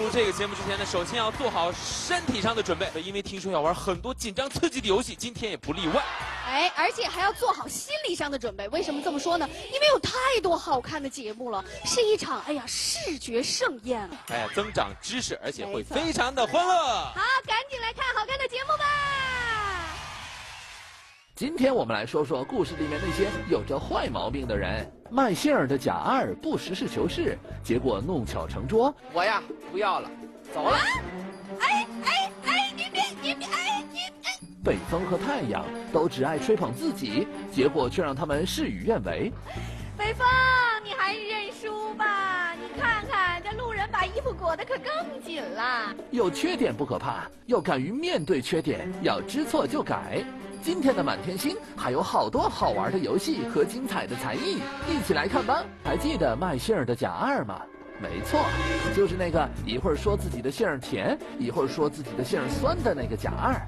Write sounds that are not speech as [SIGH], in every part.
录这个节目之前呢，首先要做好身体上的准备，因为听说要玩很多紧张刺激的游戏，今天也不例外。哎，而且还要做好心理上的准备。为什么这么说呢？因为有太多好看的节目了，是一场哎呀视觉盛宴。哎呀，增长知识，而且会非常的欢乐。好，赶紧来看好看的节目吧。今天我们来说说故事里面那些有着坏毛病的人。卖杏儿的贾二不实事求是，结果弄巧成拙。我呀，不要了，走了。哎哎哎，你别你别哎你哎。北风和太阳都只爱吹捧自己，结果却让他们事与愿违。北风，你还是认输吧。你看看这路人把衣服裹得可更紧了。有缺点不可怕，要敢于面对缺点，要知错就改。今天的满天星还有好多好玩的游戏和精彩的才艺，一起来看吧。还记得卖杏儿的贾二吗？没错，就是那个一会儿说自己的杏儿甜，一会儿说自己的杏儿酸的那个贾二。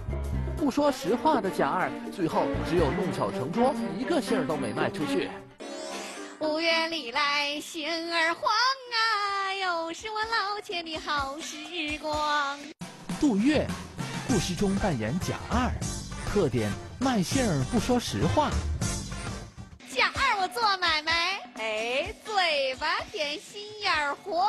不说实话的贾二，最后只有弄巧成拙，一个杏儿都没卖出去。五月里来杏儿黄啊，又是我老天的好时光。杜月，故事中扮演贾二。特点卖杏儿不说实话。贾二，我做买卖，哎，嘴巴甜，心眼儿活。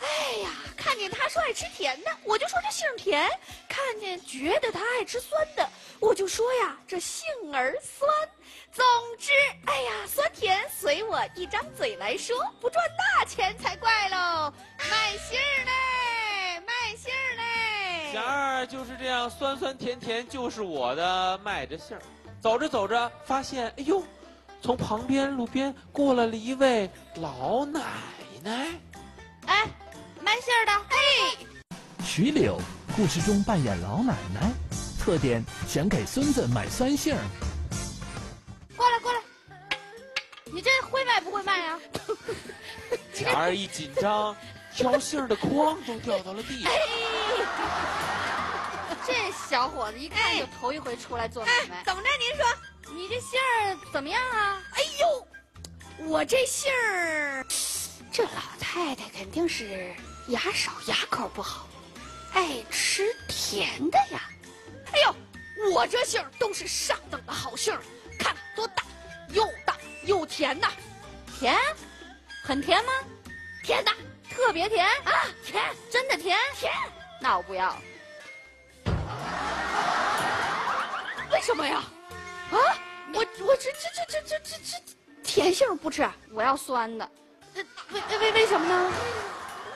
哎呀，看见他说爱吃甜的，我就说这杏儿甜；看见觉得他爱吃酸的，我就说呀这杏儿酸。总之，哎呀，酸甜随我一张嘴来说，不赚大钱才怪喽。卖杏儿嘞，卖杏儿嘞。贾二就是这样，酸酸甜甜就是我的，卖着杏儿，走着走着发现，哎呦，从旁边路边过来了一位老奶奶，哎，卖杏儿的，嘿，徐柳，故事中扮演老奶奶，特点想给孙子买酸杏儿，过来过来，你这会卖不会卖啊？小二一紧张。挑杏儿的筐都掉到了地上。这小伙子一看就头一回出来做买卖。怎么着？您说，你这杏儿怎么样啊？哎呦，我这杏儿，这老太太肯定是牙少牙口不好，爱吃甜的呀。哎呦，我这杏儿都是上等的好杏儿，看多大，又大又甜呐。甜，很甜吗？甜的。特别甜啊！甜，真的甜，甜。那我不要。什么呀？啊！我我这这这这这这这甜杏不吃，我要酸的。为为为为什么呢？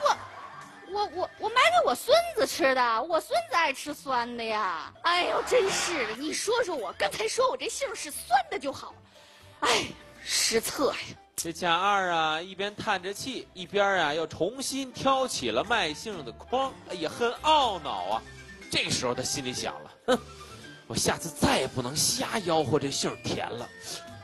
我我我我买给我孙子吃的，我孙子爱吃酸的呀。哎呦，真是的！你说说我刚才说我这杏是酸的就好，哎，失策呀。这贾二啊，一边叹着气，一边啊又重新挑起了卖杏的筐，也很懊恼啊。这个时候他心里想了：哼，我下次再也不能瞎吆喝这杏甜了，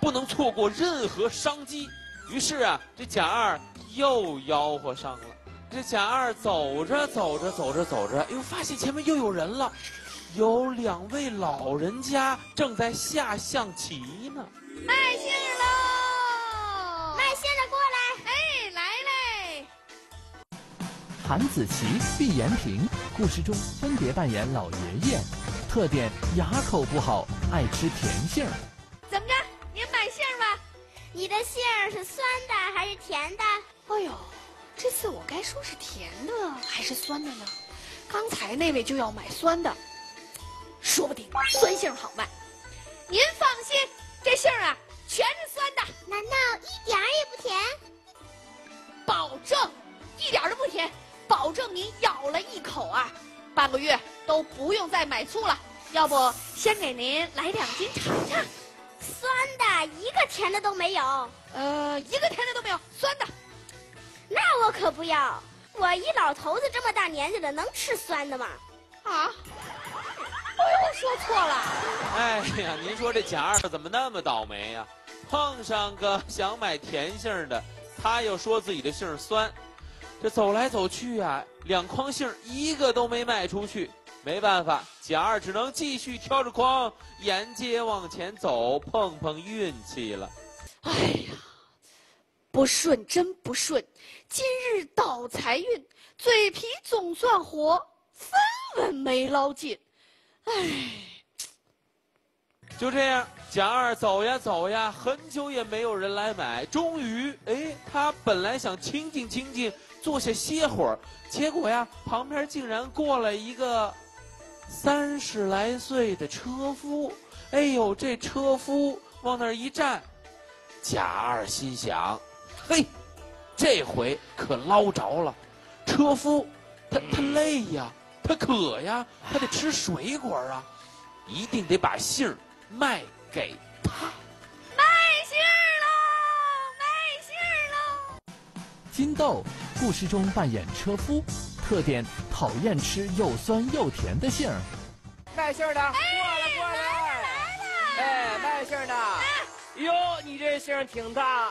不能错过任何商机。于是啊，这贾二又吆喝上了。这贾二走着走着走着走着，又发现前面又有人了，有两位老人家正在下象棋呢。卖杏喽！卖杏的过来！哎，来嘞韩子琪、毕延平，故事中分别扮演老爷爷，特点牙口不好，爱吃甜杏儿。怎么着？您买杏儿吧？你的杏儿是酸的还是甜的？哎呦，这次我该说是甜的还是酸的呢？刚才那位就要买酸的，说不定酸杏好卖。您放心，这杏儿啊全是酸的。难道一点儿也不甜？保证，一点都不甜。保证您咬了一口啊，半个月都不用再买醋了。要不先给您来两斤尝尝。酸的，一个甜的都没有。呃，一个甜的都没有，酸的。那我可不要。我一老头子这么大年纪了，能吃酸的吗？啊？哎呦，我说错了。哎呀，您说这贾二怎么那么倒霉呀？碰上个想买甜杏的，他又说自己的杏酸。这走来走去啊，两筐杏一个都没卖出去，没办法，贾二只能继续挑着筐沿街往前走，碰碰运气了。哎呀，不顺，真不顺！今日倒财运，嘴皮总算活，分文没捞尽。哎，就这样，贾二走呀走呀，很久也没有人来买。终于，哎，他本来想清静清静，坐下歇会儿，结果呀，旁边竟然过来一个三十来岁的车夫。哎呦，这车夫往那儿一站，贾二心想：嘿，这回可捞着了。车夫，他他累呀，他渴呀，他得吃水果啊，一定得把杏儿。卖给他，卖杏喽，卖杏喽！金豆故事中扮演车夫，特点讨厌吃又酸又甜的杏儿。卖杏儿的过来过来，来了！哎，卖杏儿的，哟，你这杏儿挺大，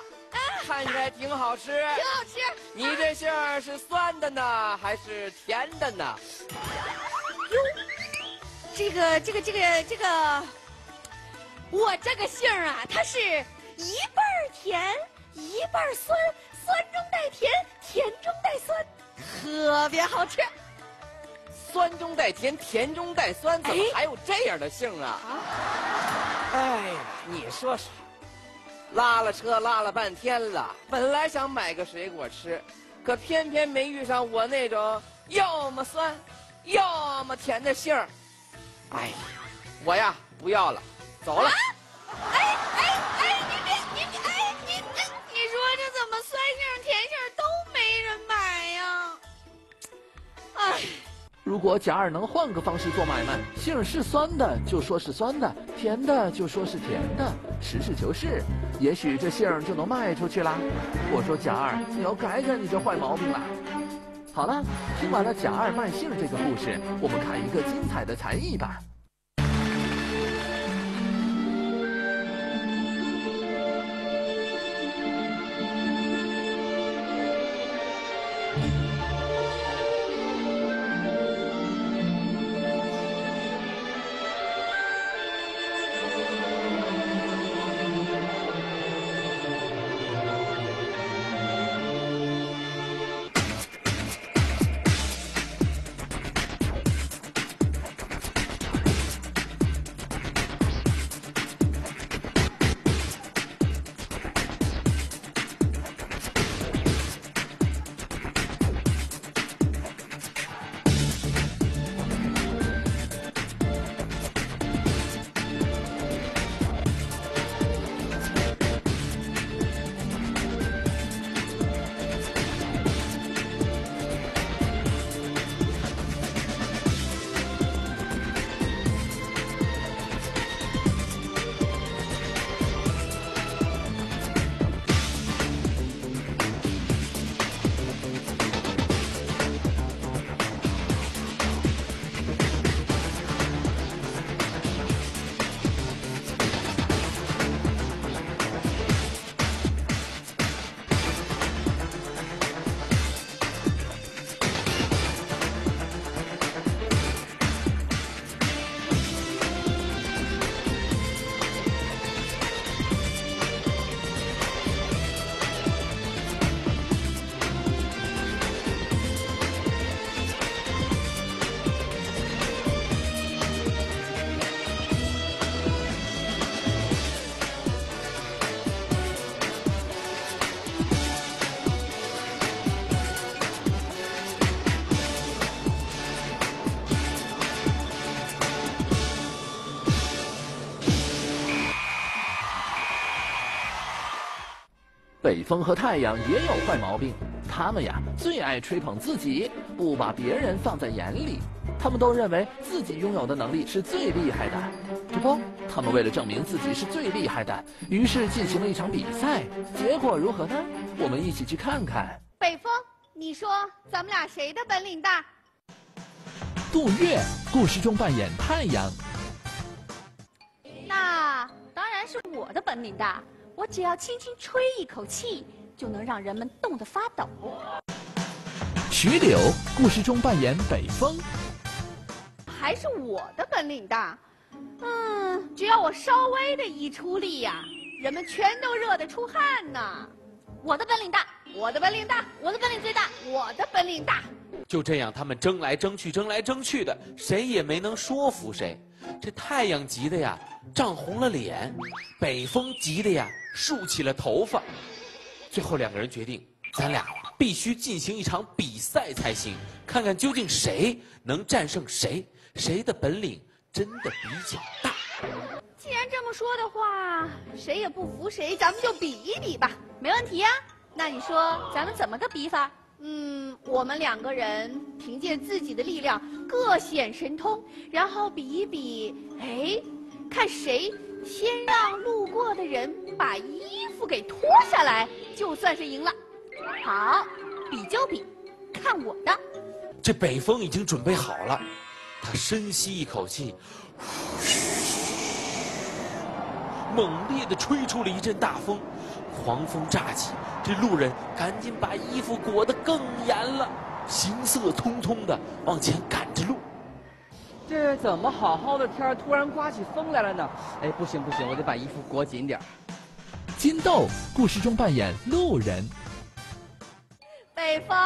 看起来挺好吃，挺好吃。你这杏儿是酸的呢，还是甜的呢？哟，这个这个这个这个。我这个杏儿啊，它是一半甜，一半酸，酸中带甜，甜中带酸，特别好吃。酸中带甜，甜中带酸，怎么还有这样的杏啊？哎呀，你说说，拉了车拉了半天了，本来想买个水果吃，可偏偏没遇上我那种要么酸，要么甜的杏儿。哎呀，我呀不要了。走了。哎哎哎！你别你别哎你你说这怎么酸杏甜杏都哎，如果贾二能换个方式做买卖，杏是酸的就说是酸的，甜的就说是甜的，实事求是，也许这杏就能卖出去啦。我说贾二，你要改改你这坏毛病啦。好了，听完了贾二卖杏这个故事，我们看一个精彩的才艺吧。北风和太阳也有坏毛病，他们呀最爱吹捧自己，不把别人放在眼里。他们都认为自己拥有的能力是最厉害的，这不，他们为了证明自己是最厉害的，于是进行了一场比赛。结果如何呢？我们一起去看看。北风，你说咱们俩谁的本领大？杜月故事中扮演太阳，那当然是我的本领大。我只要轻轻吹一口气，就能让人们冻得发抖。徐柳故事中扮演北风，还是我的本领大。嗯，只要我稍微的一出力呀，人们全都热得出汗呢。我的本领大，我的本领大，我的本领最大，我的本领大。就这样，他们争来争去，争来争去的，谁也没能说服谁。这太阳急的呀，涨红了脸；北风急的呀，竖起了头发。最后两个人决定，咱俩必须进行一场比赛才行，看看究竟谁能战胜谁，谁的本领真的比较大。既然这么说的话，谁也不服谁，咱们就比一比吧。没问题呀。那你说咱们怎么个比法？嗯，我们两个人凭借自己的力量各显神通，然后比一比，哎，看谁先让路过的人把衣服给脱下来，就算是赢了。好，比就比，看我的。这北风已经准备好了，他深吸一口气，猛烈地吹出了一阵大风，狂风乍起。这路人赶紧把衣服裹得更严了，行色匆匆的往前赶着路。这怎么好好的天突然刮起风来了呢？哎，不行不行，我得把衣服裹紧点金豆故事中扮演路人。北风，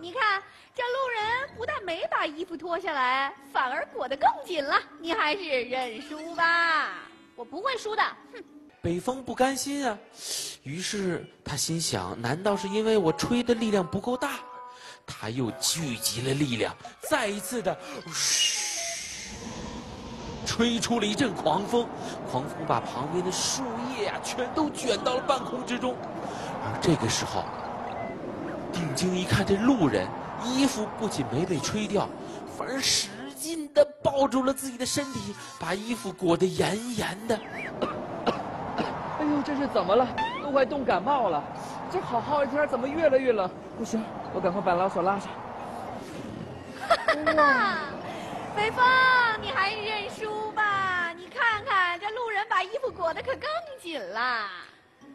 你看这路人不但没把衣服脱下来，反而裹得更紧了。你还是认输吧，我不会输的。哼。北风不甘心啊，于是他心想：难道是因为我吹的力量不够大？他又聚集了力量，再一次的，吹出了一阵狂风。狂风把旁边的树叶啊，全都卷到了半空之中。而这个时候，定睛一看，这路人衣服不仅没被吹掉，反而使劲的抱住了自己的身体，把衣服裹得严严的。[COUGHS] 哎呦，这是怎么了？都快冻感冒了。这好好的天，怎么越来越冷？不行，我赶快把老锁拉上。哈哈，北风，你还是认输吧。你看看，这路人把衣服裹得可更紧了。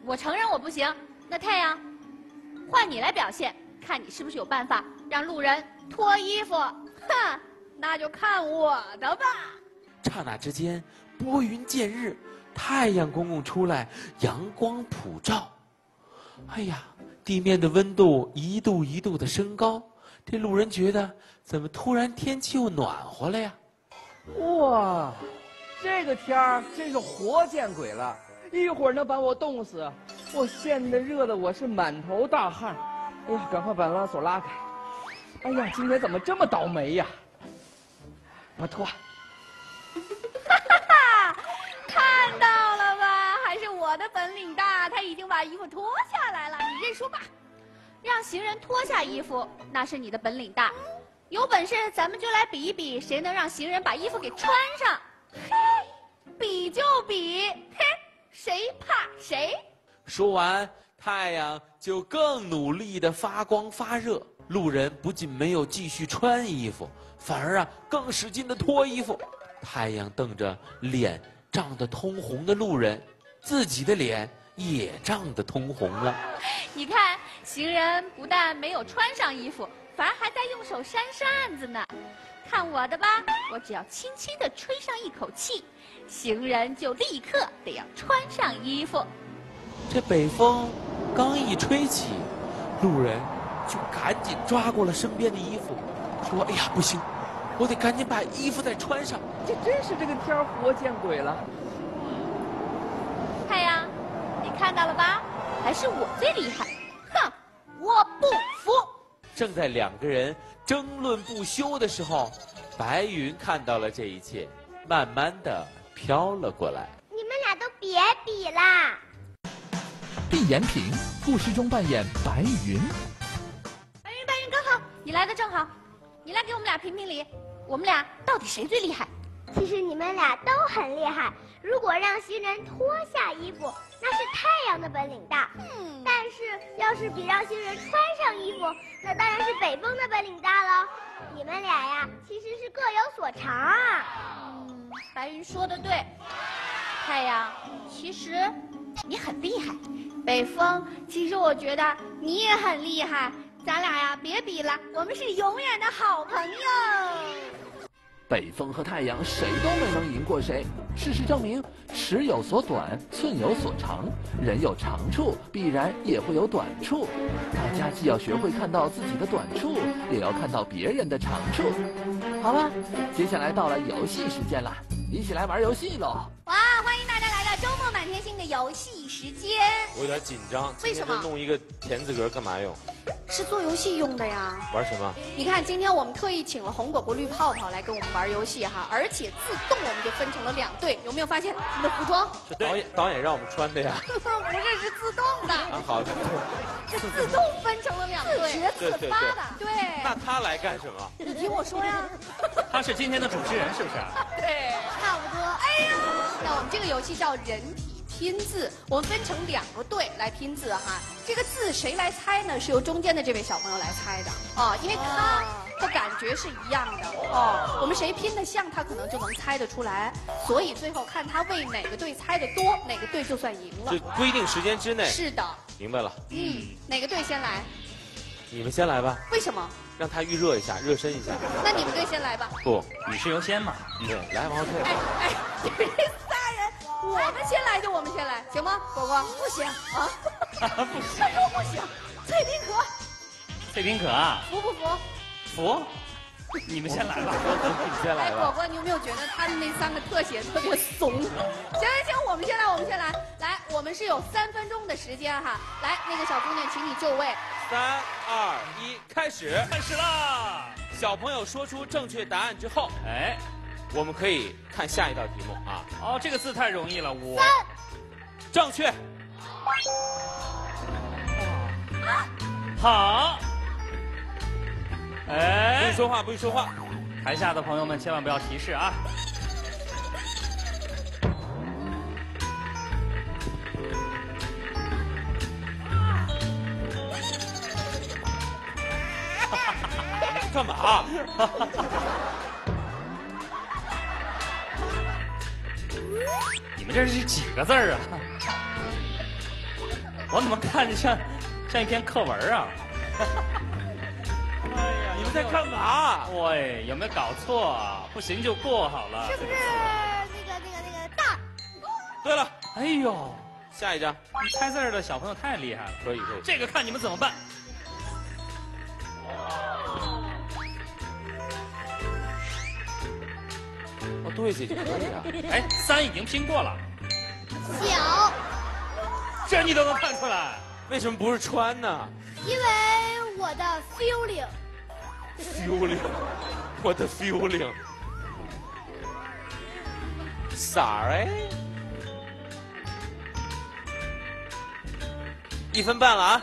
我承认我不行。那太阳，换你来表现，看你是不是有办法让路人脱衣服。哼，那就看我的吧。刹那之间，拨云见日。太阳公公出来，阳光普照。哎呀，地面的温度一度一度的升高。这路人觉得，怎么突然天气又暖和了呀？哇，这个天儿真是活见鬼了！一会儿能把我冻死。我现在热的我是满头大汗。哎呀，赶快把拉锁拉开。哎呀，今天怎么这么倒霉呀？我脱。哈哈哈！看到了吧？还是我的本领大，他已经把衣服脱下来了。你认输吧，让行人脱下衣服，那是你的本领大。有本事咱们就来比一比，谁能让行人把衣服给穿上？嘿，比就比，嘿，谁怕谁？说完，太阳就更努力的发光发热。路人不仅没有继续穿衣服，反而啊更使劲的脱衣服。太阳瞪着脸涨得通红的路人。自己的脸也涨得通红了。[LAUGHS] 你看，行人不但没有穿上衣服，反而还在用手扇扇子呢。看我的吧，我只要轻轻地吹上一口气，行人就立刻得要穿上衣服。这北风刚一吹起，路人就赶紧抓过了身边的衣服，说：“哎呀，不行，我得赶紧把衣服再穿上。”这真是这个天儿活见鬼了。太阳，你看到了吧？还是我最厉害！哼，我不服！正在两个人争论不休的时候，白云看到了这一切，慢慢的飘了过来。你们俩都别比啦！毕延平，故事中扮演白云。白云，白云，刚好你来的正好，你来给我们俩评评理，我们俩到底谁最厉害？其实你们俩都很厉害。如果让行人脱下衣服，那是太阳的本领大。嗯，但是要是比让行人穿上衣服，那当然是北风的本领大了。你们俩呀，其实是各有所长啊。嗯，白云说的对。太阳，其实你很厉害。北风，其实我觉得你也很厉害。咱俩呀，别比了，我们是永远的好朋友。北风和太阳谁都没能赢过谁。事实证明，尺有所短，寸有所长，人有长处，必然也会有短处。大家既要学会看到自己的短处，也要看到别人的长处。好了，接下来到了游戏时间了，一起来玩游戏喽！哇，欢迎大家来到周末满天星的游戏时间。我有点紧张，为什么弄一个田字格干嘛用？是做游戏用的呀。玩什么？你看，今天我们特意请了红果果、绿泡泡来跟我们玩游戏哈，而且自动我们就分成了两队，有没有发现？我们的服装是导演导演让我们穿的呀。[LAUGHS] 不是是自动的，啊，好，是自动分成了两队，自觉对对对对，那他来干什么？你听我说呀。他是今天的主持人，是不是？[LAUGHS] 对，差不多。哎呀，那我们这个游戏叫人体拼字，我们分成两个队来拼字哈。这个字谁来猜呢？是由中间的这位小朋友来猜的啊，因为他的感觉是一样的哦。我们谁拼的像，他可能就能猜得出来。所以最后看他为哪个队猜的多，哪个队就算赢了就。规定时间之内。是的，明白了，嗯，哪个队先来？你们先来吧，为什么？让他预热一下，热身一下。那你们队先来吧。不，女士优先嘛。对，来往后退。哎哎，你们仨人，我们先来就我们先来，行吗？果果不行啊，不行，他说 [LAUGHS] 不行。翠萍可翠萍可啊，服不服？服，你们先来吧。你先来哎，果吧。果，你有没有觉得他的那三个特写特别怂？行行行，我们先来，我们先来。来，我们是有三分钟的时间哈。来，那个小姑娘，请你就位。三二一，开始。开始啦！小朋友说出正确答案之后，哎，我们可以看下一道题目啊。哦，这个字太容易了，我正确。好。哎不哎许，说话，不许说话。台下的朋友们千万不要提示啊！[LAUGHS] 干嘛？你们这是几个字儿啊？我怎么看着像像一篇课文啊？哎呀，你们在干嘛？喂，有没有搞错啊？不行就过好了。是不是那个那个那个大？对了，哎呦，下一张你猜字儿的小朋友太厉害了，可以可以。这个看你们怎么办。哦，对，姐姐可以啊。哎，三已经拼过了，小，这你都能看出来。为什么不是穿呢因为我的 feeling。？feeling，我的 feeling。Sorry。一分半了啊！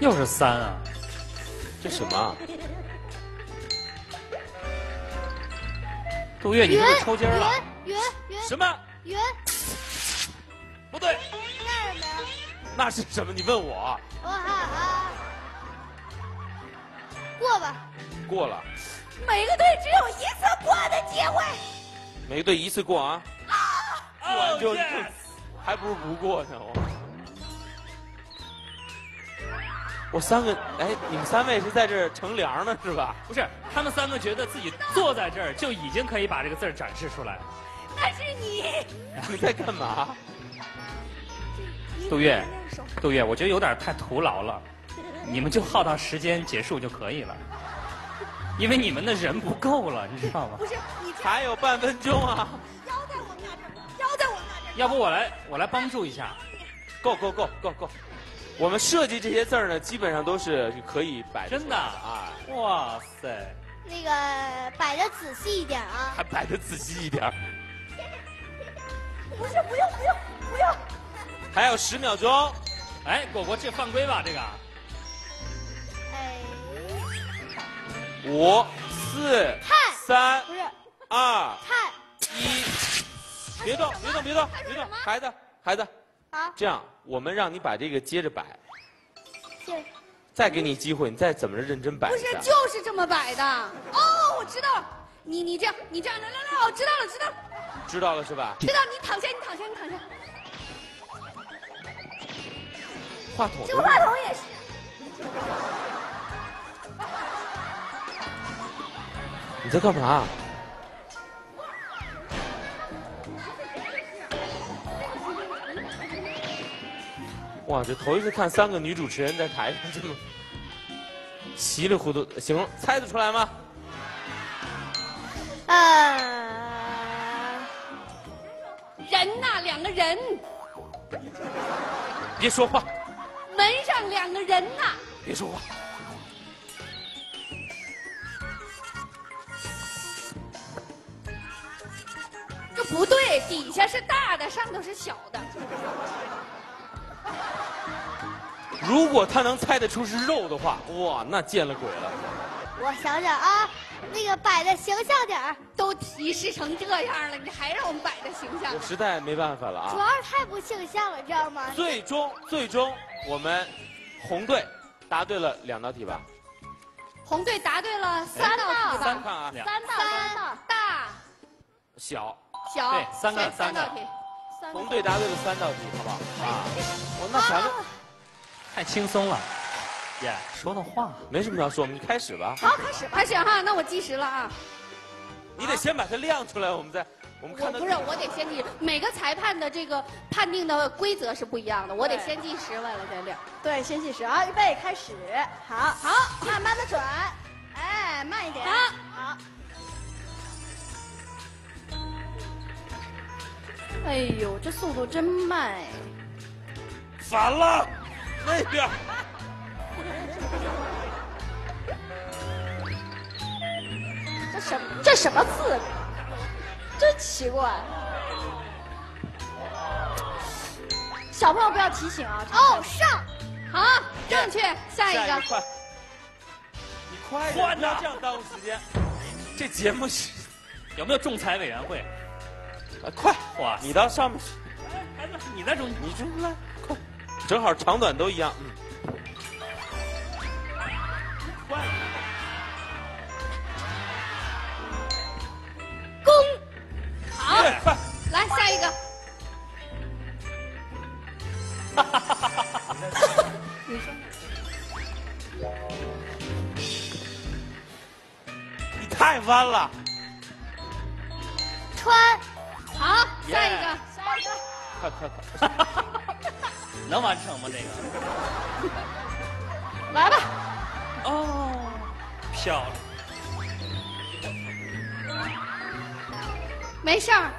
又是三啊！这什么？杜月，你是不是抽筋儿了？圆圆什么？圆不对，那什么呀？那是什么？你问我。我啊啊，过吧。过了，每个队只有一次过的机会。每个队一次过啊，哦完就 yes 还不如不过呢。我我三个，哎，你们三位是在这儿乘凉呢是吧？不是，他们三个觉得自己坐在这儿就已经可以把这个字儿展示出来了。那是你。[LAUGHS] 你们在干嘛？杜月，杜月，我觉得有点太徒劳了，你们就耗到时间结束就可以了，因为你们的人不够了，你知道吗不？是你这还有半分钟啊！[LAUGHS] 腰在我们俩这儿，腰在我们俩这儿。要不我来，我来帮助一下。够够够够够！我们设计这些字儿呢，基本上都是可以摆真的啊，哇塞！那个摆的仔细一点啊。还 [LAUGHS] 摆的仔细一点。[LAUGHS] 不是，不用，不用，不用。[LAUGHS] 还有十秒钟，哎，果果这犯规吧？这个哎，五、四、看三、不是二、看一，别动，别动，别动，别动，孩子，孩子，啊，这样我们让你把这个接着摆，对再给你机会，你再怎么着认真摆不是，就是这么摆的。哦，我知道了。你你这样，你这样，来来来，我知道了，知道了，知道了是吧？知道。你躺下，你躺下，你躺下。话筒这个话筒也是。你在干嘛？哇，这头一次看三个女主持人在台上这么稀里糊涂。行，猜得出来吗？呃，人呐，两个人，别说话，门上两个人呐。别说话。这不对，底下是大的，上头是小的。如果他能猜得出是肉的话，哇，那见了鬼了。我想想啊，那个摆的形象点儿，都提示成这样了，你还让我们摆的形象我？实在没办法了啊主啊。要是太不形象了，知道吗？最终，最终我们红队答对了两道题吧？红队答对了三道题吧？三看啊，两三道三道，大小。小对三个三道题。红队答对了三道题，好不好？啊，哦，那咱们太轻松了。耶，说的话，没什么要说，我们就开始吧。好，开始吧。开始哈，那我计时了啊。你得先把它亮出来，我们再我们看我不是，我得先计。每个裁判的这个判定的规则是不一样的，我得先计时，完了再亮。对，先计时啊，预备开始。好，好，慢慢的转，哎，慢一点。好好，哎呦，这速度真慢哎！反了，那边这什么这什么字？真奇怪。小朋友不要提醒啊。哦，上，好，正确，下一个。快，你快点，不要这样耽误时间。这节目是，有没有仲裁委员会？啊快，哇你到上面去，哎孩子，你那种你这来，快，正好长短都一样，嗯。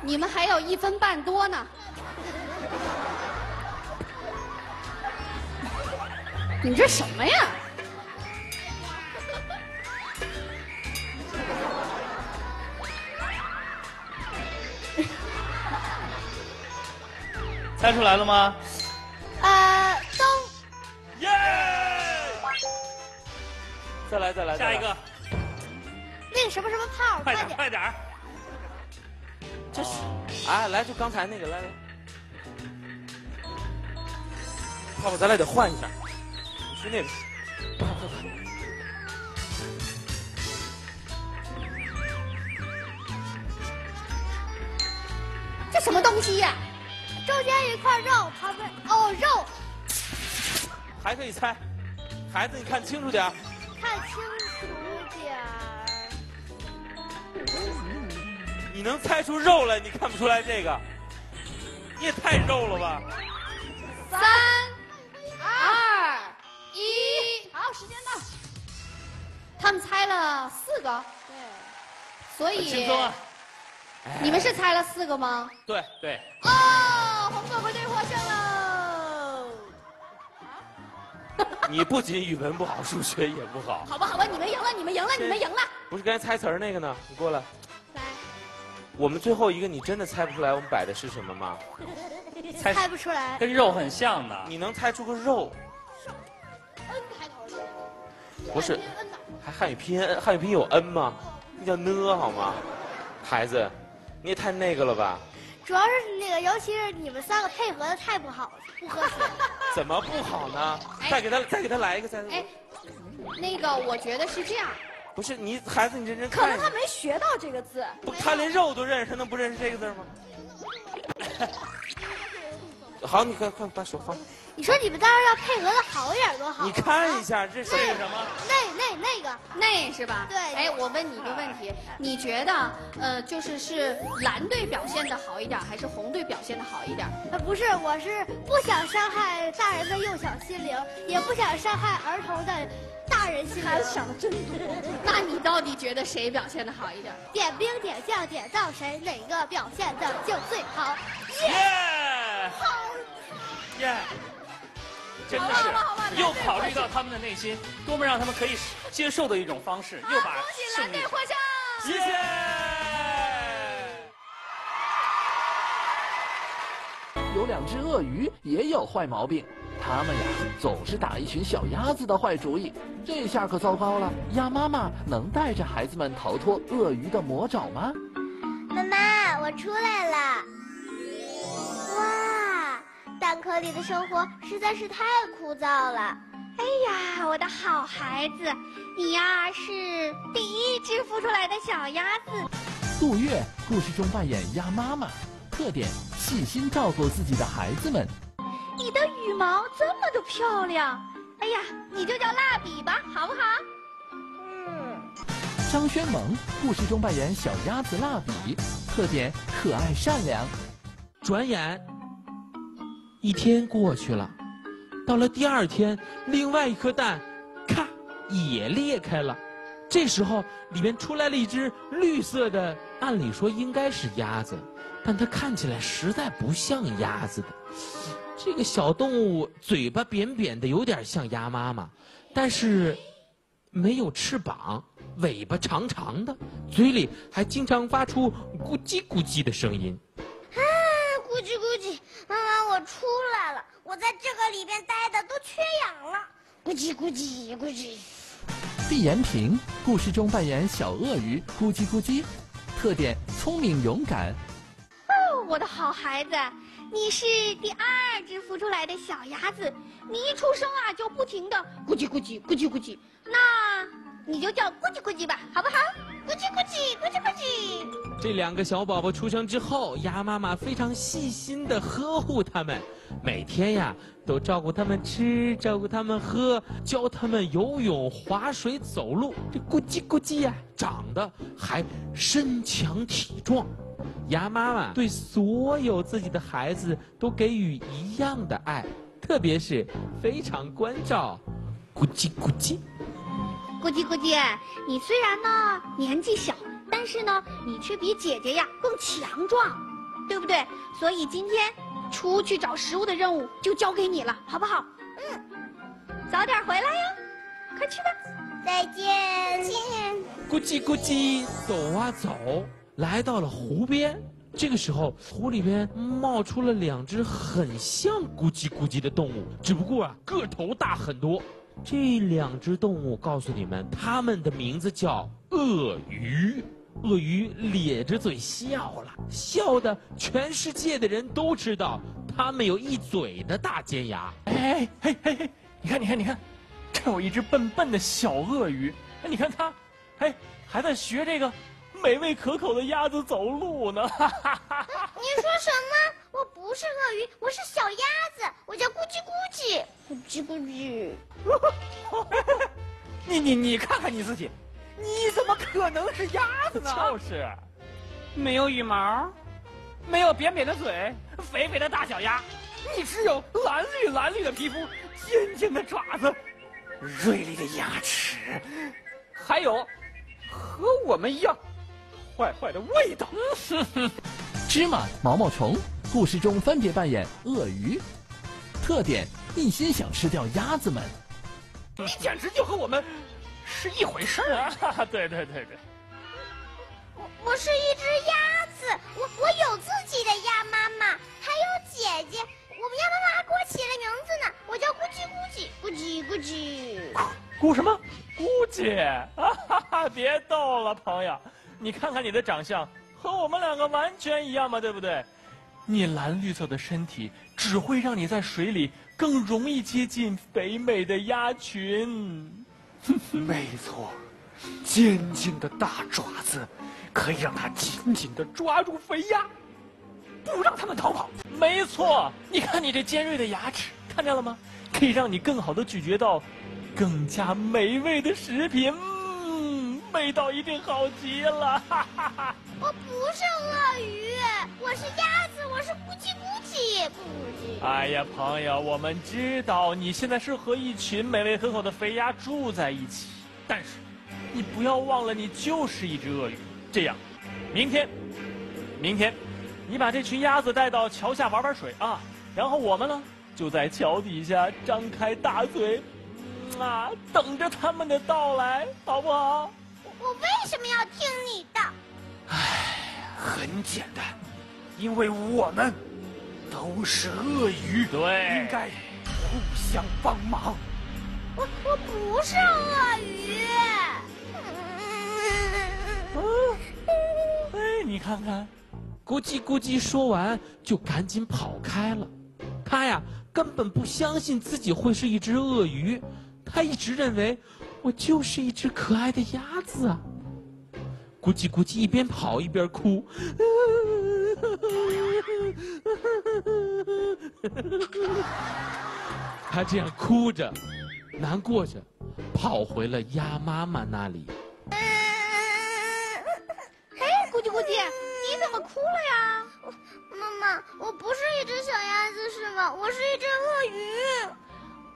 你们还有一分半多呢。[LAUGHS] 你这什么呀？[LAUGHS] 猜出来了吗？呃，灯，耶！再来再来，再来下一个，那个什么什么炮，快快点，快点哎，来就刚才那个，来来。要不，咱俩得换一下，你去那边。快快快！这什么东西呀、中间一块肉，旁边哦肉，还可以猜，孩子你看清楚点你能猜出肉来，你看不出来这个，你也太肉了吧！三、二、一，好，时间到。他们猜了四个，对。所以松啊。你们是猜了四个吗？对，对，哦，红果果队获胜喽！[LAUGHS] 你不仅语文不好，数学也不好。好吧，好吧，你们赢了，你们赢了，你们赢了。不是刚才猜词儿那个呢？你过来。来，我们最后一个，你真的猜不出来我们摆的是什么吗？猜猜不出来。跟肉很像的。你能猜出个肉？N 开头的，不是，还汉语拼音，汉语拼音有 n 吗？那叫呢好吗？孩子，你也太那个了吧？主要是那个，尤其是你们三个配合的太不好了，不和谐。[LAUGHS] 怎么不好呢？哎再给他，再给他来一个，再哎，那个我觉得是这样，不是你孩子，你认真看可能他下。没学到这个字。不，他连肉都认识，他能不认识这个字吗？[LAUGHS] 好，你快快，把手放。你说你们当然要配合的好一点多好。你看一下，这是什么？那那那个那是吧？对哎，我问你一个问题，你觉得呃，就是是蓝队表现的好一点，还是红队表现的好一点？呃不是，我是不想伤害大人的幼小心灵，也不想伤害儿童的大人心灵。孩子想的真多。那你到底觉得谁表现的好一点？点兵点将点到谁，哪个表现的就最好？耶！好，耶！真的是又考虑到他们的内心，多么让他们可以接受的一种方式，又把恭喜胜利蓝队获胜！谢谢。有两只鳄鱼也有坏毛病，它们呀总是打一群小鸭子的坏主意。这下可糟糕了，鸭妈妈能带着孩子们逃脱鳄鱼的魔爪吗？妈妈，我出来了。哇，蛋壳里的生活实在是太枯燥了。哎呀，我的好孩子，你呀是第一只孵出来的小鸭子。杜月故事中扮演鸭妈妈，特点细心照顾自己的孩子们。你的羽毛这么的漂亮，哎呀，你就叫蜡笔吧，好不好？嗯，张轩萌故事中扮演小鸭子蜡笔，特点可爱善良。转眼一天过去了，到了第二天，另外一颗蛋，咔也裂开了。这时候，里面出来了一只绿色的，按理说应该是鸭子，但它看起来实在不像鸭子的。这个小动物嘴巴扁扁的，有点像鸭妈妈，但是没有翅膀，尾巴长长的，嘴里还经常发出咕叽咕叽的声音。啊，咕叽咕叽，妈妈，我出来了，我在这个里边待的都缺氧了。咕叽咕叽咕叽。毕延平故事中扮演小鳄鱼咕叽咕叽，特点聪明勇敢。哦，我的好孩子，你是第二只孵出来的小鸭子，你一出生啊就不停的咕叽咕叽咕叽咕叽，那你就叫咕叽咕叽吧，好不好？咕叽咕叽咕叽咕叽。这两个小宝宝出生之后，鸭妈妈非常细心的呵护它们，每天呀都照顾它们吃，照顾它们喝，教它们游泳、划水、走路。这咕叽咕叽呀，长得还身强体壮。鸭妈妈对所有自己的孩子都给予一样的爱，特别是非常关照。咕叽咕叽。咕叽咕叽，你虽然呢年纪小，但是呢你却比姐姐呀更强壮，对不对？所以今天出去找食物的任务就交给你了，好不好？嗯，早点回来呀，快去吧。再见，再见。咕叽咕叽走啊走，来到了湖边。这个时候，湖里边冒出了两只很像咕叽咕叽的动物，只不过啊个头大很多。这两只动物告诉你们，它们的名字叫鳄鱼。鳄鱼咧着嘴笑了，笑的全世界的人都知道，它们有一嘴的大尖牙。哎嘿嘿嘿，你看你看你看，这有一只笨笨的小鳄鱼，哎，你看它，哎，还在学这个美味可口的鸭子走路呢。哈哈哈哈你说什么？我不是鳄鱼，我是小鸭子，我叫咕叽咕叽，咕叽咕叽。[LAUGHS] 你你你看看你自己，你怎么可能是鸭子呢？就是，没有羽毛，没有扁扁的嘴，肥肥的大脚丫，你只有蓝绿蓝绿的皮肤，尖尖的爪子，锐利的牙齿，还有和我们一样坏坏的味道。[LAUGHS] 芝麻、毛毛虫故事中分别扮演鳄鱼，特点一心想吃掉鸭子们。你简直就和我们是一回事儿啊！[LAUGHS] 对对对对，我我是一只鸭子，我我有自己的鸭妈妈，还有姐姐。我们鸭妈妈还给我起了名字呢，我叫咕叽咕叽，咕叽咕叽。[LAUGHS] 咕什么？咕叽啊哈哈！别逗了，朋友，你看看你的长相，和我们两个完全一样嘛，对不对？你蓝绿色的身体只会让你在水里更容易接近肥美的鸭群。[LAUGHS] 没错，尖尖的大爪子可以让它紧紧的抓住肥鸭，不让他们逃跑。没错，你看你这尖锐的牙齿，看见了吗？可以让你更好的咀嚼到更加美味的食品。嗯，味道一定好极了。哈哈哈。我不是鳄鱼，我是鸭子，我是咕叽咕叽咕叽。哎呀，朋友，我们知道你现在是和一群美味可口的肥鸭住在一起，但是你不要忘了，你就是一只鳄鱼。这样，明天，明天，你把这群鸭子带到桥下玩玩水啊，然后我们呢就在桥底下张开大嘴，啊，等着他们的到来，好不好？我为什么要听你的？唉，很简单，因为我们都是鳄鱼，对，应该互相帮忙。我我不是鳄鱼。哎，你看看，咕叽咕叽说完就赶紧跑开了。他呀根本不相信自己会是一只鳄鱼，他一直认为我就是一只可爱的鸭子啊。咕叽咕叽一边跑一边哭，[LAUGHS] 他这样哭着，难过着，跑回了鸭妈妈那里。哎，咕叽咕叽，你怎么哭了呀？妈妈，我不是一只小鸭子是吗？我是一只鳄鱼。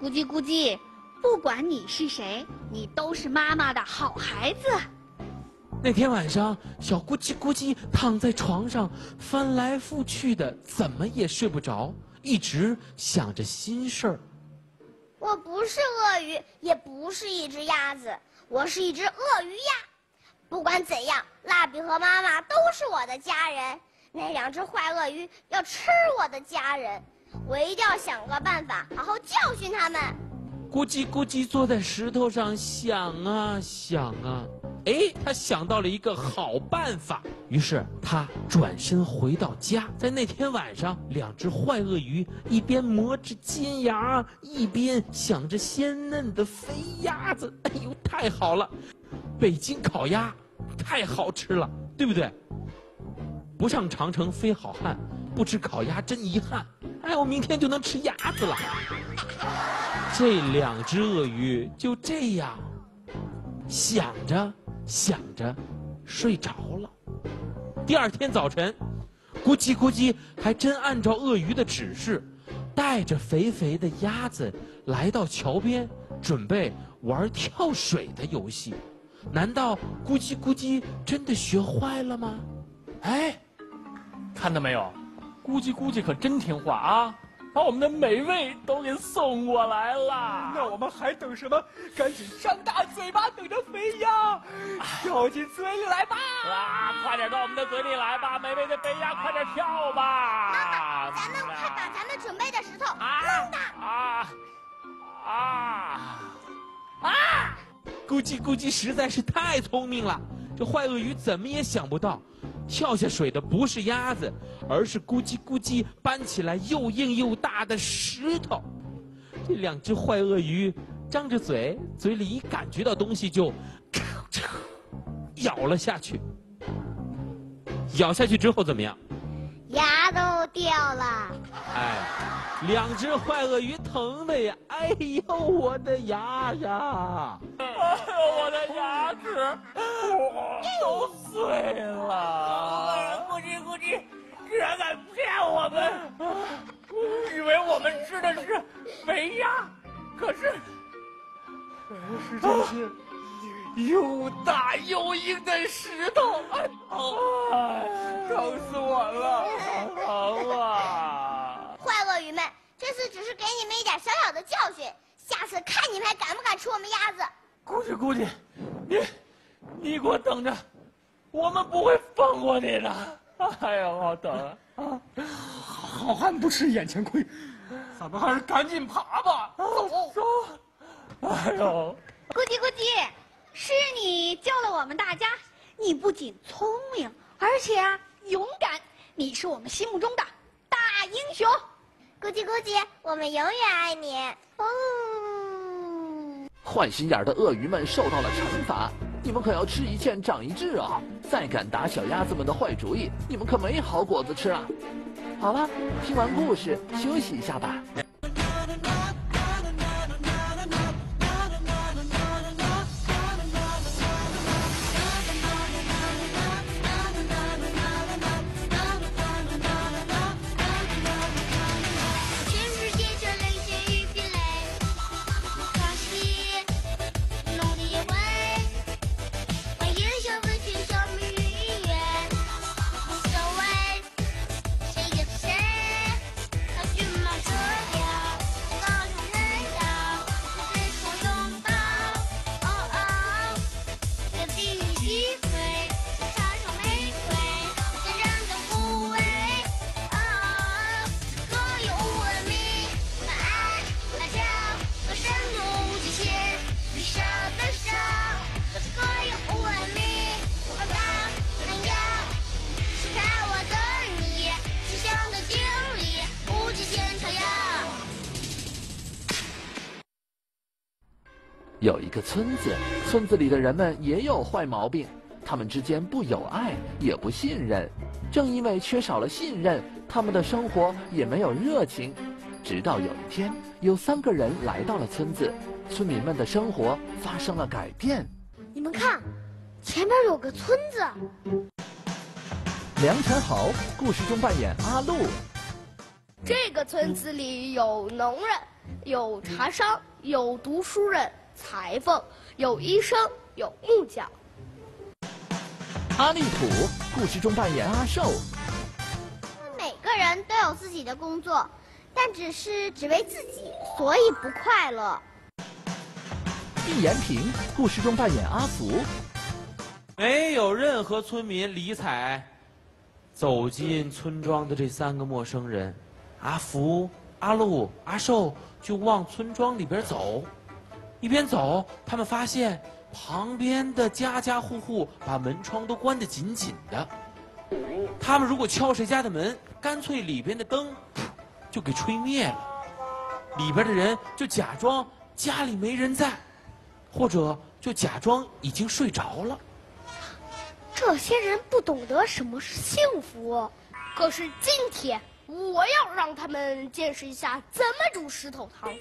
咕叽咕叽，不管你是谁，你都是妈妈的好孩子。那天晚上，小咕叽咕叽躺在床上，翻来覆去的，怎么也睡不着，一直想着心事儿。我不是鳄鱼，也不是一只鸭子，我是一只鳄鱼鸭。不管怎样，蜡笔和妈妈都是我的家人。那两只坏鳄鱼要吃我的家人，我一定要想个办法，好好教训他们。咕叽咕叽坐在石头上想啊想啊。哎，他想到了一个好办法，于是他转身回到家。在那天晚上，两只坏鳄鱼一边磨着尖牙，一边想着鲜嫩的肥鸭子。哎呦，太好了！北京烤鸭太好吃了，对不对？不上长城非好汉，不吃烤鸭真遗憾。哎，我明天就能吃鸭子了。这两只鳄鱼就这样想着。想着，睡着了。第二天早晨，咕叽咕叽还真按照鳄鱼的指示，带着肥肥的鸭子来到桥边，准备玩跳水的游戏。难道咕叽咕叽真的学坏了吗？哎，看到没有，咕叽咕叽可真听话啊！把我们的美味都给送过来了，那我们还等什么？赶紧张大嘴巴，等着肥鸭跳进嘴里来吧！啊，快点到我们的嘴里来吧，美味的肥鸭，快点跳吧！妈妈，咱们快把咱们准备的石头扔它！啊啊啊！咕叽咕叽实在是太聪明了，这坏鳄鱼怎么也想不到。跳下水的不是鸭子，而是咕叽咕叽搬起来又硬又大的石头。这两只坏鳄鱼张着嘴，嘴里一感觉到东西就咬了下去。咬下去之后怎么样？牙都掉了。哎，两只坏鳄鱼疼的呀！哎呦，我的牙呀！哎呦，我的牙齿都碎了！咕叽咕叽，居然敢骗我们！以为我们吃的是肥鸭，可是，是这些又大又硬的石头！哎，疼死我了！疼啊！坏鳄鱼们，这次只是给你们一点小小的教训，下次看你们还敢不敢吃我们鸭子！咕叽咕叽，你，你给我等着，我们不会放过你的！哎呀，好疼啊！好汉不吃眼前亏，咱们还是赶紧爬吧！走走。哎呦，咕叽咕叽，是你救了我们大家，你不仅聪明，而且啊勇敢，你是我们心目中的大英雄。咕叽咕叽，我们永远爱你。哦。坏心眼的鳄鱼们受到了惩罚，你们可要吃一堑长一智啊！再敢打小鸭子们的坏主意，你们可没好果子吃啊！好了，听完故事休息一下吧。有一个村子，村子里的人们也有坏毛病，他们之间不友爱，也不信任。正因为缺少了信任，他们的生活也没有热情。直到有一天，有三个人来到了村子，村民们的生活发生了改变。你们看，前面有个村子。梁晨豪故事中扮演阿路。这个村子里有农人，有茶商，有读书人。裁缝有医生，有木匠。阿利普故事中扮演阿寿。每个人都有自己的工作，但只是只为自己，所以不快乐。毕延平故事中扮演阿福。没有任何村民理睬走进村庄的这三个陌生人，阿福、阿禄、阿寿就往村庄里边走。一边走，他们发现旁边的家家户户把门窗都关得紧紧的。他们如果敲谁家的门，干脆里边的灯就给吹灭了，里边的人就假装家里没人在，或者就假装已经睡着了。这些人不懂得什么是幸福，可是今天。我要让他们见识一下怎么煮石头汤。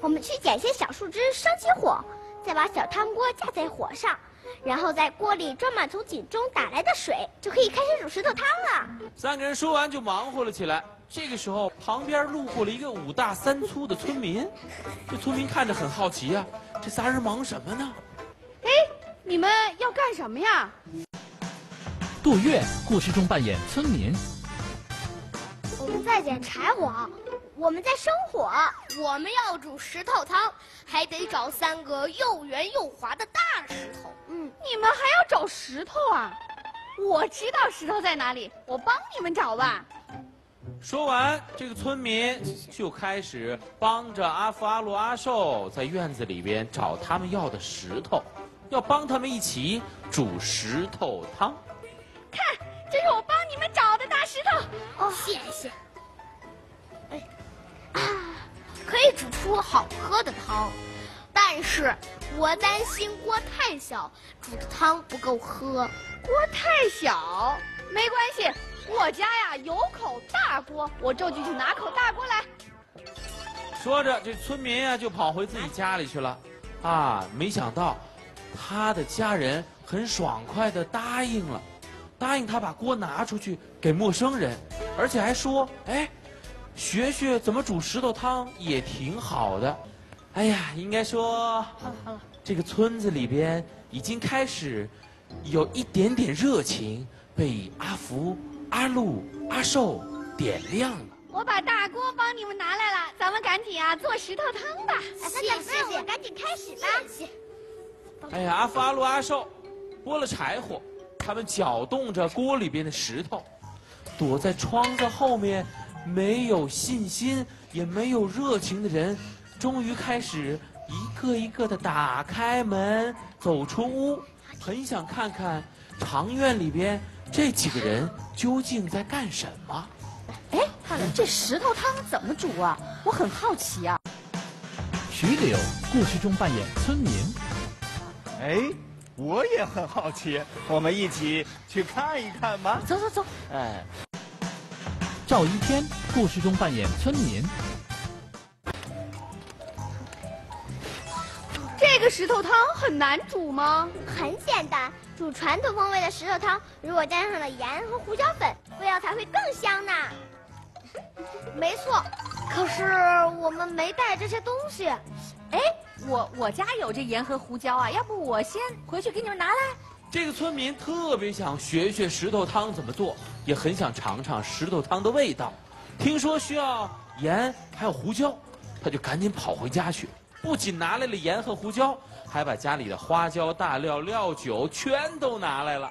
我们去捡些小树枝，烧起火，再把小汤锅架在火上，然后在锅里装满从井中打来的水，就可以开始煮石头汤了。三个人说完就忙活了起来。这个时候，旁边路过了一个五大三粗的村民。这村民看着很好奇啊，这仨人忙什么呢？哎，你们要干什么呀？杜月故事中扮演村民。在捡柴火，我们在生火，我们要煮石头汤，还得找三个又圆又滑的大石头。嗯，你们还要找石头啊？我知道石头在哪里，我帮你们找吧。说完，这个村民就开始帮着阿福、阿禄、阿寿在院子里边找他们要的石头，要帮他们一起煮石头汤。看，这是我帮你们找的大石头。哦，谢谢。哎，啊，可以煮出好喝的汤，但是我担心锅太小，煮的汤不够喝。锅太小，没关系，我家呀有口大锅，我这就去拿口大锅来。说着，这村民啊就跑回自己家里去了。啊，没想到他的家人很爽快的答应了。答应他把锅拿出去给陌生人，而且还说：“哎，学学怎么煮石头汤也挺好的。”哎呀，应该说，这个村子里边已经开始有一点点热情被阿福、阿禄、阿寿点亮了。我把大锅帮你们拿来了，咱们赶紧啊做石头汤吧。谢谢，我赶紧开始吧。谢谢。哎呀，阿福、阿禄、阿寿拨了柴火。他们搅动着锅里边的石头，躲在窗子后面，没有信心也没有热情的人，终于开始一个一个的打开门，走出屋，很想看看长院里边这几个人究竟在干什么。哎，这石头汤怎么煮啊？我很好奇啊。徐柳故事中扮演村民。哎。我也很好奇，[LAUGHS] 我们一起去看一看吧。走走走。哎，赵一天故事中扮演村民。这个石头汤很难煮吗？很简单，煮传统风味的石头汤，如果加上了盐和胡椒粉，味道才会更香呢。没错，可是我们没带这些东西。哎，我我家有这盐和胡椒啊，要不我先回去给你们拿来。这个村民特别想学学石头汤怎么做，也很想尝尝石头汤的味道。听说需要盐还有胡椒，他就赶紧跑回家去。不仅拿来了盐和胡椒，还把家里的花椒、大料、料酒全都拿来了。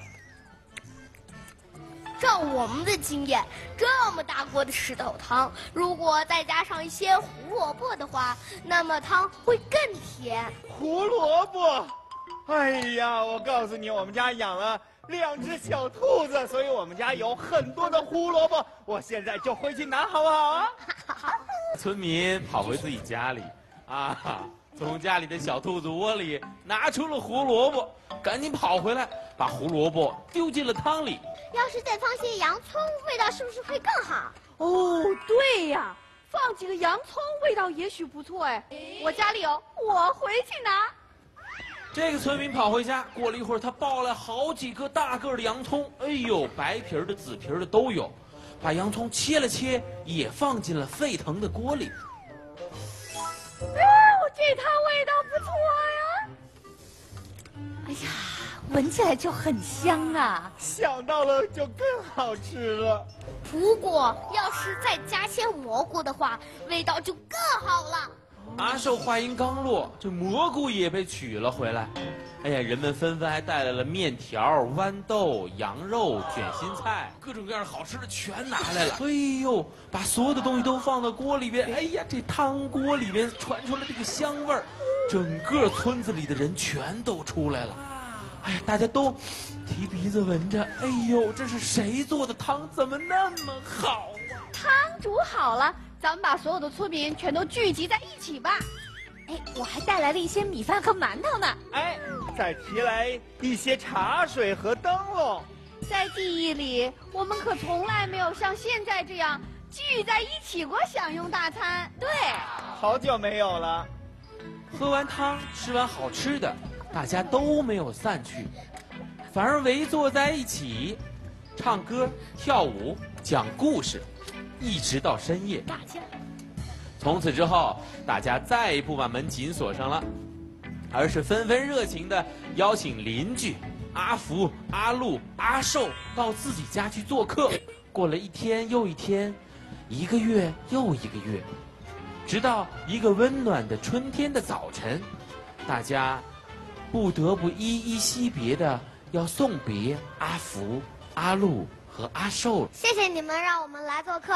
照我们的经验，这么大锅的石头汤，如果再加上一些胡萝卜的话，那么汤会更甜。胡萝卜，哎呀，我告诉你，我们家养了两只小兔子，所以我们家有很多的胡萝卜。我现在就回去拿，好不好啊？[LAUGHS] 村民跑回自己家里，啊，从家里的小兔子窝里拿出了胡萝卜，赶紧跑回来，把胡萝卜丢进了汤里。要是再放些洋葱，味道是不是会更好？哦，对呀，放几个洋葱，味道也许不错哎。我家里有，我回去拿。这个村民跑回家，过了一会儿，他抱来好几个大个的洋葱，哎呦，白皮儿的、紫皮儿的都有，把洋葱切了切，也放进了沸腾的锅里。哦，这汤味道不错呀。哎呀，闻起来就很香啊！想到了就更好吃了。不过，要是再加些蘑菇的话，味道就更好了。阿寿话音刚落，这蘑菇也被取了回来。哎呀，人们纷纷还带来了面条、豌豆、羊肉、卷心菜，各种各样好吃的全拿来了。哎呦，把所有的东西都放到锅里边。哎呀，这汤锅里边传出来这个香味儿，整个村子里的人全都出来了。哎呀，大家都提鼻子闻着，哎呦，这是谁做的汤？怎么那么好啊？汤煮好了。咱们把所有的村民全都聚集在一起吧。哎，我还带来了一些米饭和馒头呢。哎，再提来一些茶水和灯笼。在记忆里，我们可从来没有像现在这样聚在一起过享用大餐。对，好久没有了。喝完汤，吃完好吃的，大家都没有散去，反而围坐在一起，唱歌、跳舞、讲故事。一直到深夜，从此之后，大家再也不把门紧锁上了，而是纷纷热情的邀请邻居阿福、阿禄、阿寿到自己家去做客。过了一天又一天，一个月又一个月，直到一个温暖的春天的早晨，大家不得不依依惜别的要送别阿福、阿禄。和阿寿，谢谢你们让我们来做客，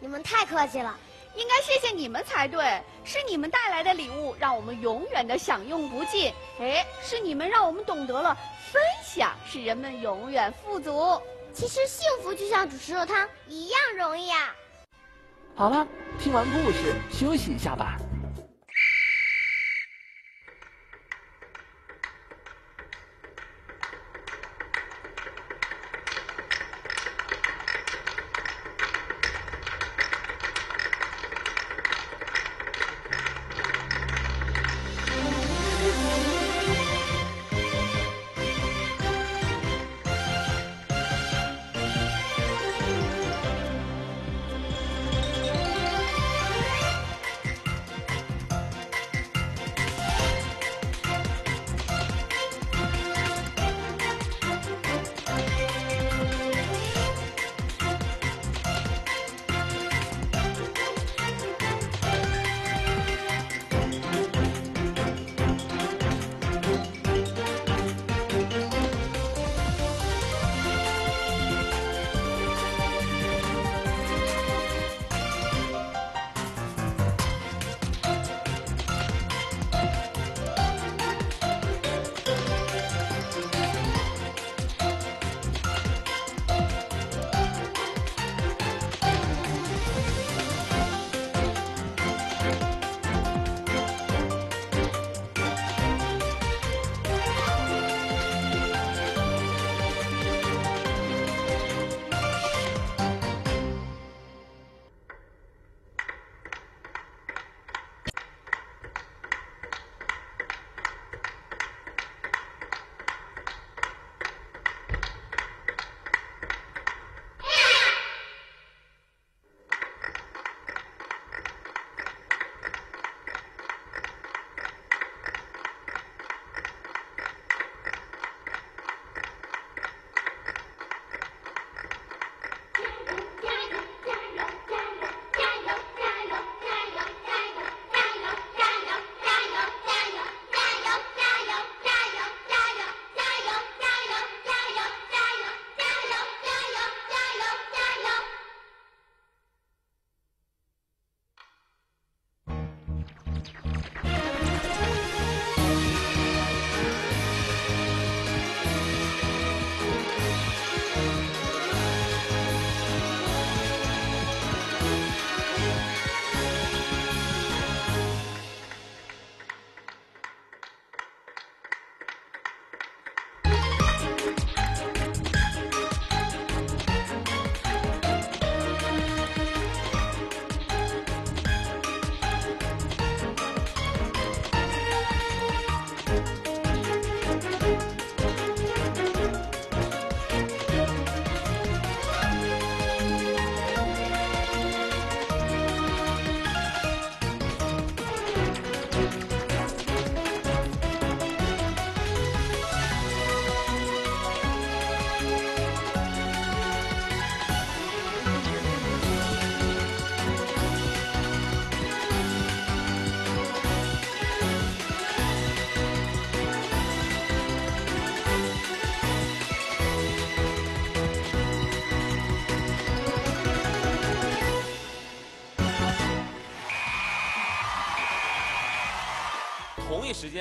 你们太客气了，应该谢谢你们才对，是你们带来的礼物让我们永远的享用不尽，哎，是你们让我们懂得了分享使人们永远富足。其实幸福就像煮石头汤一样容易啊。好了，听完故事休息一下吧。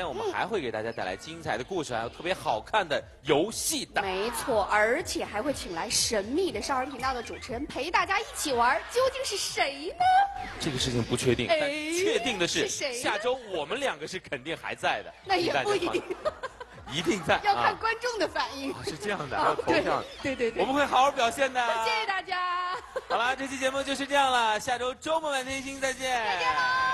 我们还会给大家带来精彩的故事，还有特别好看的游戏的。没错，而且还会请来神秘的少儿频道的主持人陪大家一起玩，究竟是谁呢？这个事情不确定，哎但确定的是是下周我们两个是肯定还在的。那也不一定，一定在 [LAUGHS] 要看啊。观众的反应。是这样的，对对对我们会好好表现的。谢谢大家。好了，这期节目就是这样了，下周周末晚天星再见。再见